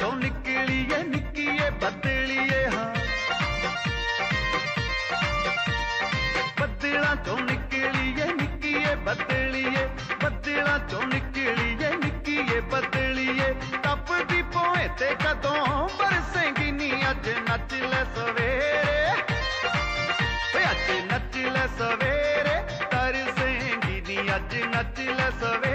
चों निकलिए, निकिए, बदलिए हाँ। बदला चों निकलिए, निकिए, बदलिए, बदला चों निकलिए, निकिए, बदलिए। तपदी पोए ते कदों बरसेंगी नी, अज नच ले सवेरे अज नच ले सवेरे, तरसेंगी नी, अज नच ले सवेरे।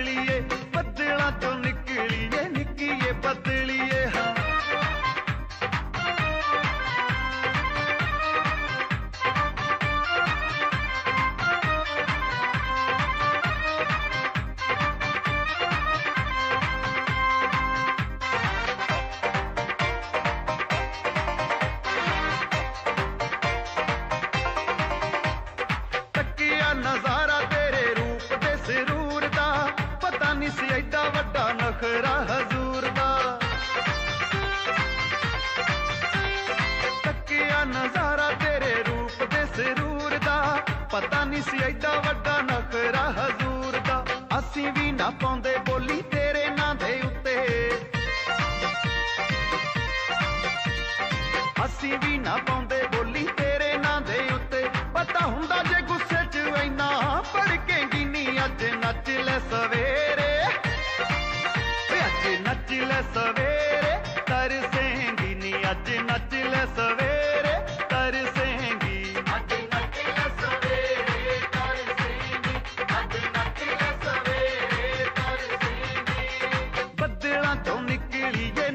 निकलिए बदला तो निकलिए। ਸੀ ਐਡਾ ਵੱਡਾ ਨਖਰਾ ਹਜ਼ੂਰ ਦਾ। ਤੱਕਿਆ ਨਜ਼ਾਰਾ ਤੇਰੇ ਰੂਪ ਦੇ ਸਰੂਰ ਦਾ। ਪਤਾ ਨਹੀਂ ਸੀ ਐਡਾ ਵੱਡਾ ਨਖਰਾ ਹਜ਼ੂਰ ਦਾ। ਅਸੀਂ ਵੀ ਨਾ ਪਾਉਂਦੇ ਬੋਲੀ ਤੇਰੇ ਨਾਂ ਦੇ ਉੱਤੇ। ਅਸੀਂ ਵੀ ਨਾ ਪਾਉਂਦੇ ਬੋਲੀ ਤੇਰੇ ਨਾਂ ਦੇ ਉੱਤੇ। ਪਤਾ ਹੁੰਦਾ ਜੇ ਗੁੱਸੇ 'ਚ ਐਨਾ ਭੜਕੇਂਗੀ ਨੀ ਅੱਜ ਨੱਚ ਲੈ ਸਵੇ सवेरे तरसेंगी नी अज नच सवेरे तरसेंगी। अज नच ले सवेरे तरसेंगी अज नच सवेरे तरसेंगी। बदला तो निकली ये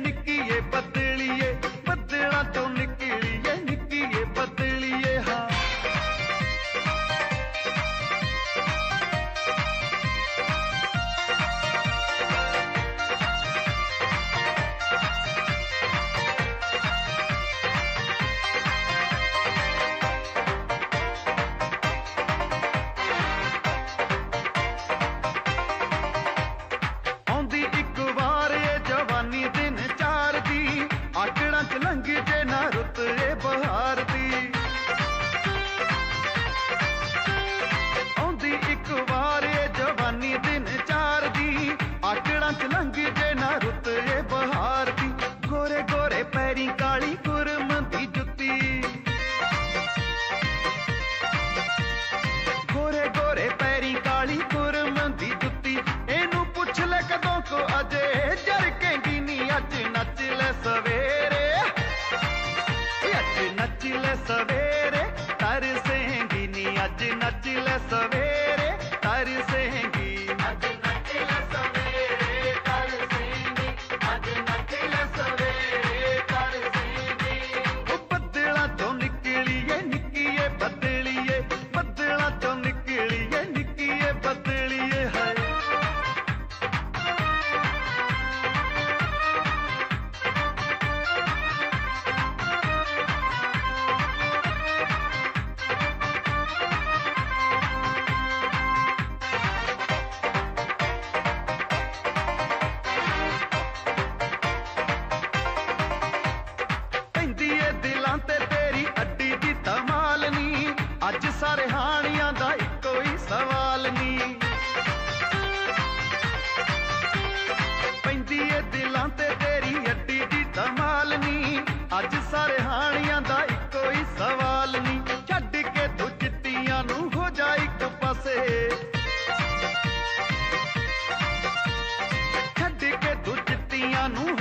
ਆਕੜਾਂ ਚ ਜੇ ਨਾ ਰੁੱਤ ਇਹ ਬਹਾਰ ਦੀ। ਆਉਂਦੀ ਇੱਕ ਵਾਰ ਇਹ ਜਵਾਨੀ ਦਿਨ ਚਾਰ ਦੀ। ਆਕੜਾਂ ਚ ਲੰਘ ਜੇ ਨਾ ਰੁੱਤ ਇਹ ਬਹਾਰ ਦੀ। ਗੋਰੇ ਗੋਰੇ ਪੈਰੀ ਕਾਲੀ ਕੁਰਮ ਦੀ ਜੁੱਤੀ। ਗੋਰੇ ਗੋਰੇ ਪੈਰੀ ਕਾਲੀ ਕੁਰਮ ਦੀ ਜੁੱਤੀ। ਇਹਨੂੰ ਪੁੱਛ ਲੈ ਕਦੋਂ ਕੋ ਅਜੇ। ਜਰਕੇਂਗੀ ਨੀ ਅੱਜ ਨੱਚ ਲੈ ਸਵੇਰੇ। ले सवेरे तरसेंगी नी अज नच ले सवेरे तरसेंगी अज नच ले सवेरे।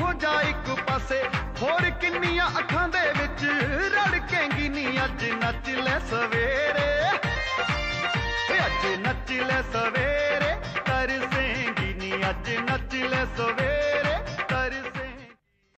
ਹੋ ਜਾ ਇੱਕ ਪਾਸੇ ਹੋਰ ਕਿੰਨੀਆਂ ਅੱਖਾਂ ਦੇ ਵਿੱਚ ਰੜਕੇਂਗੀ ਨੀ ਅੱਜ ਨੱਚ ਲੈ ਸਵੇਰੇ ਵੇ ਅੱਜ ਨੱਚ ਲੈ ਸਵੇਰੇ ਤਰਸੇਂਗੀ ਨੀ ਅੱਜ ਨੱਚ ਲੈ ਸਵੇਰੇ